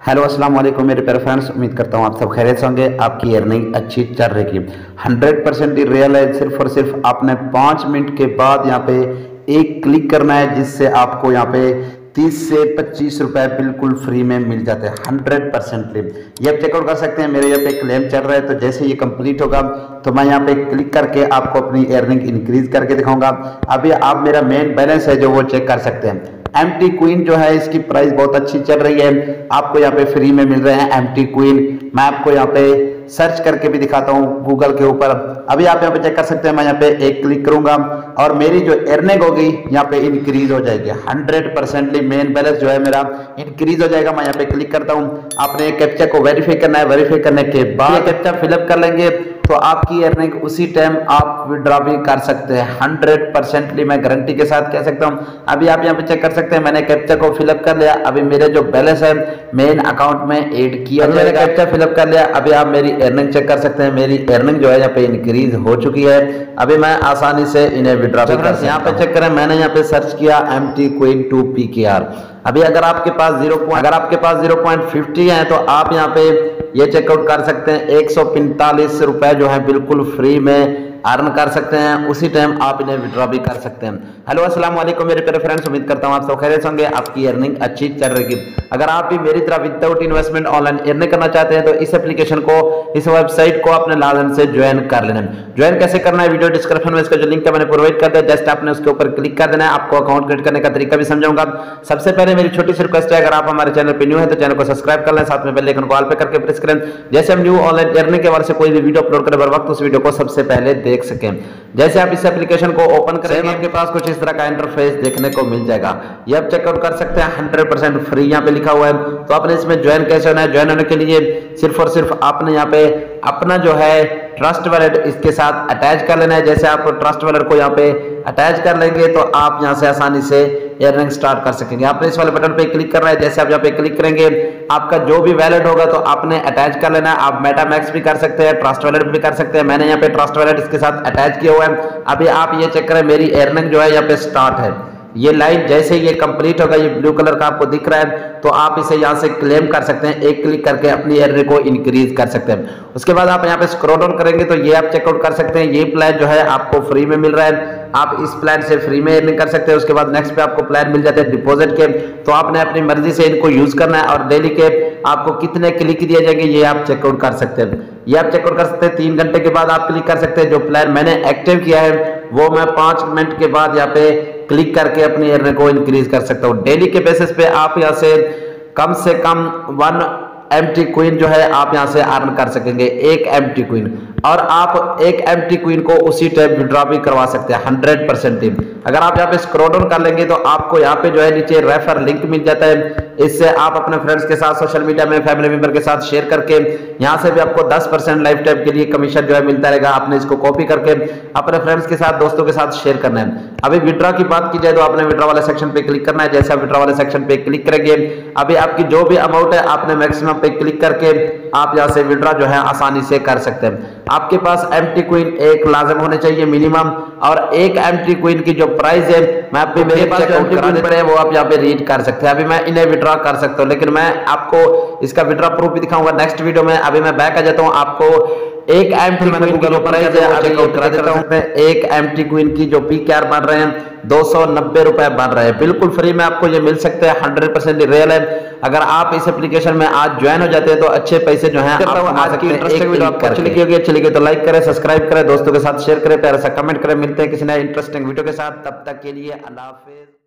Hello अस्सलाम वालेकुम मेरे प्यारे फ्रेंड्स उम्मीद करता हूँ आप सब खैरियत से होंगे, आपकी अर्निंग अच्छी चल रही है। हंड्रेड परसेंट रियल है, सिर्फ़ और सिर्फ़ आपने पाँच मिनट के बाद यहाँ पे एक क्लिक करना है, जिससे आपको यहाँ पे तीस से पच्चीस रुपए बिल्कुल फ्री में मिल जाते हैं हंड्रेड परसेंटली ये आप चेकआउट कर सकते हैं, मेरे यहाँ पे क्लेम चल रहा है तो जैसे ये कंप्लीट होगा तो मैं यहाँ पे क्लिक करके आपको अपनी अर्निंग इंक्रीज करके दिखाऊँगा। अभी आप मेरा मेन बैलेंस है, जो वो चेक कर सकते हैं। एम टी क्वीन जो है, इसकी प्राइस बहुत अच्छी चल रही है। आपको यहाँ पे फ्री में मिल रहे हैं एम टी क्वीन मैं आपको यहाँ पे सर्च करके भी दिखाता हूँ गूगल के ऊपर। अभी आप यहाँ पे चेक कर सकते हैं, मैं यहाँ पे एक क्लिक करूँगा। और मेरी जो अर्निंग होगी, यहाँ पे इंक्रीज हो जाएगी। हंड्रेड परसेंटली मेन बैलेंस जो है मेरा इंक्रीज हो जाएगा। मैं यहाँ पे क्लिक करता हूँ। आपने कैप्चा को वेरीफाई करना है। वेरीफाई करने के बाद कैप्चा फिलअप कर लेंगे। तो आपकी अर्निंग उसी टाइम आप विड्रॉ भी कर सकते हैं। हंड्रेड परसेंटली मैं गारंटी के साथ कह सकता हूँ। अभी आप यहाँ पे चेक कर सकते हैं मैंने कैप्चा को फिलअप कर लिया। अभी मेरे जो बैलेंस है मेन अकाउंट में ऐड किया मैंने कैप्चा फिलअप कर लिया। अभी आप मेरी अर्निंग चेक कर सकते हैं। मेरी अर्निंग जो है यहाँ पे इंक्रीज हो चुकी है। अभी मैं आसानी से इन्हें विड्रॉ भी कर यहाँ पे चेक करें। मैंने यहाँ पे सर्च किया M T queen two P K R अभी अगर आपके पास ज़ीरो अगर आपके पास ज़ीरो पॉइंट फिफ्टी है तो आप यहाँ पे ये चेकआउट कर सकते हैं। एक सौ जो है बिल्कुल फ्री में अर्न कर सकते हैं, उसी टाइम आप इन्हें विड्रॉ भी कर सकते हैं। हेलो अस्सलाम वालेकुम मेरे प्यारे फ्रेंड्स उम्मीद करता हूँ आप सब खैरियत होंगे, आपकी अर्निंग अच्छी चल रही अगर आप भी मेरी तरह विदाउट इन्वेस्टमेंट ऑनलाइन अर्निंग करना चाहते हैं तो इस एप्लीकेशन को, इस वेबसाइट को अपने लाजन से ज्वाइन कर लेना। ज्वाइन कैसे करना है वीडियो डिस्क्रिप्शन में इसका जो लिंक है, मैंने प्रोवाइड कर दिया। जस्ट आपने उसके ऊपर क्लिक कर देना है, आपको अकाउंट क्रिएट करने का तरीका भी समझाऊँगा। सबसे पहले मेरी छोटी सी रिक्वेस्ट है, अगर आप हमारे चैनल पर न्यू है तो चैनल को सब्सक्राइब कर लें, साथ में बेल आइकन को ऑल पे करके प्रेस करें। जैसे हम न्यू ऑनलाइन अर्निंग के बारे से कोई भी वीडियो अपलोड करें बर वक्त, उस वीडियो को सबसे पहले देख सकें। जैसे आप इस एप्लीकेशन को ओपन करेंगे। आपके पास कुछ इस तरह का इंटरफेस देखने को मिल जाएगा। ये आप चेकआउट कर सकते हैं। हंड्रेड परसेंट फ्री यहाँ पे लिखा हुआ है। तो आपने इसमें ज्वाइन कैसे होना है? ज्वाइन होने के लिए सिर्फ़ और सिर्फ़ आपने यहाँ पे अपना जो है ट्रस्ट वैलेट इसके साथ अटैच कर लेना है। जैसे आप ट्रस्ट वैलेट को यहाँ पे अटैच कर लेंगे तो आप यहाँ से आसानी से अर्निंग स्टार्ट कर सकेंगे। आपने इस वाले बटन पे क्लिक करना है, जैसे आप यहाँ पे क्लिक करेंगे, आपका जो भी वैलेट होगा तो आपने अटैच कर लेना है। आप मेटामैक्स भी कर सकते हैं ट्रस्ट वैलेट भी कर सकते हैं। मैंने यहाँ पे ट्रस्ट वैलेट इसके साथ अटैच किया हुआ है। अभी आप ये चेक करें, मेरी अर्निंग जो है यहाँ पे स्टार्ट है। ये लाइन जैसे ये कंप्लीट होगा, ये ब्लू कलर का आपको दिख रहा है तो आप इसे यहाँ से क्लेम कर सकते हैं। एक क्लिक करके अपनी एयर को इंक्रीज कर सकते हैं। उसके बाद आप यहाँ पे स्क्रॉल डाउन करेंगे तो ये आप चेकआउट कर सकते हैं। ये प्लान जो है आपको फ्री में मिल रहा है। आप इस प्लान से फ्री में अर्निंग कर सकते हैं उसके बाद नेक्स्ट पे आपको प्लान मिल जाते हैं डिपॉजिट के। तो आपने अपनी मर्ज़ी से इनको यूज़ करना है और डेली के आपको कितने क्लिक दिए जाएँगे, ये आप चेकआउट कर सकते हैं। ये आप चेकआउट कर सकते हैं, तीन घंटे के बाद आप क्लिक कर सकते हैं। जो प्लान मैंने एक्टिव किया है, वो मैं पाँच मिनट के बाद यहाँ पे क्लिक करके अपनी अर्निंग को इंक्रीज कर सकता हूँ। डेली के बेसिस पे आप यहाँ से कम से कम वन एम क्वीन जो है, आप यहाँ से अर्न कर सकेंगे, एक एम टी क्वीन और आप एक एम टी क्वीन को उसी टाइम विड्रॉ भी करवा सकते हैं हंड्रेड परसेंट अगर आप यहाँ पे स्क्रॉल डाउन कर लेंगे तो आपको यहाँ पे जो है नीचे रेफर लिंक मिल जाता है। इससे आप अपने फ्रेंड्स के साथ सोशल मीडिया में फैमिली मेंबर के साथ शेयर करके, यहाँ से भी आपको 10 परसेंट लाइफ टाइम के लिए कमीशन जो है मिलता रहेगा। आपने इसको कॉपी करके अपने फ्रेंड्स के साथ, दोस्तों के साथ शेयर करना है। अभी विड्रॉ की बात की जाए तो आपने विड्रॉ वाले सेक्शन पे क्लिक करना है। जैसे आप विड्रॉ वाले सेक्शन पे क्लिक करेंगे, अभी आपकी जो भी अमाउंट है, आपने मैक्सिमम पे क्लिक करके आप यहाँ से विड्रॉ जो है आसानी से कर सकते हैं। आपके पास एम टी क्वीन एक लाजम होने चाहिए मिनिमम और एक एम टी क्वीन की जो प्राइस है मैं आप मेरे पास जो एम टी क्वीन वो आप यहाँ पे रीड कर सकते हैं। अभी मैं इन्हें विड्रॉ कर सकता हूँ लेकिन मैं आपको इसका विड्रॉ प्रूफ भी दिखाऊँगा। नेक्स्ट वीडियो में अभी मैं बैक आ जाता हूँ आपको एक एम टी जो प्राइस है अभी करा देता हूँ। एक एम टी क्वीन की जो पी के बन रहे हैं दो सौ नब्बे रुपए बन रहे हैं। बिल्कुल फ्री में आपको ये मिल सकते हैं हंड्रेड परसेंट रियल है। अगर आप इस एप्लीकेशन में आज ज्वाइन हो जाते हैं तो अच्छे पैसे जो है अच्छी लगी होगी अच्छी लगी तो लाइक करें सब्सक्राइब करें दोस्तों के साथ शेयर करें प्यारा सा कमेंट करें। मिलते हैं किसी नए इंटरेस्टिंग वीडियो के साथ। तब तक के लिए अल्लाह हाफिज।